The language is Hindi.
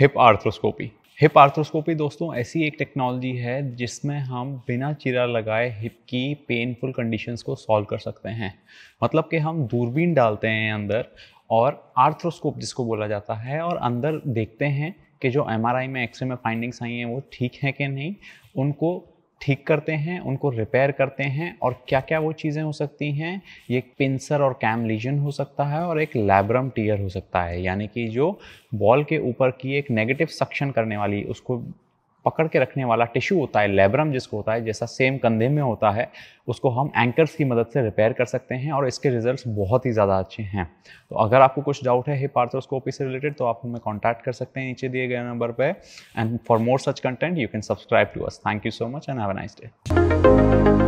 Hip arthroscopy. हिप आर्थ्रोस्कोपी दोस्तों, ऐसी एक टेक्नोलॉजी है जिसमें हम बिना चिरा लगाए हिप की पेनफुल कंडीशंस को सॉल्व कर सकते हैं। मतलब कि हम दूरबीन डालते हैं अंदर और आर्थ्रोस्कोप जिसको बोला जाता है और अंदर देखते हैं कि जो एमआरआई में एक्सरे में फाइंडिंग्स आई हैं, वो ठीक हैं कि नहीं, उनको ठीक करते हैं, उनको रिपेयर करते हैं और क्या क्या वो चीज़ें हो सकती हैं? ये पिंसर और कैम लीजन हो सकता है और एक लैब्रम टीयर हो सकता है। यानी कि जो बॉल के ऊपर की एक नेगेटिव सक्शन करने वाली, उसको पकड़ के रखने वाला टिश्यू होता है, लेबरम जिसको होता है, जैसा सेम कंधे में होता है, उसको हम एंकर्स की मदद से रिपेयर कर सकते हैं और इसके रिजल्ट्स बहुत ही ज़्यादा अच्छे हैं। तो अगर आपको कुछ डाउट है हिप आर्थ्रोस्कोपी से रिलेटेड तो आप हमें कॉन्टैक्ट कर सकते हैं नीचे दिए गए नंबर पर and for more such content you can subscribe to us thank you so much and have nice day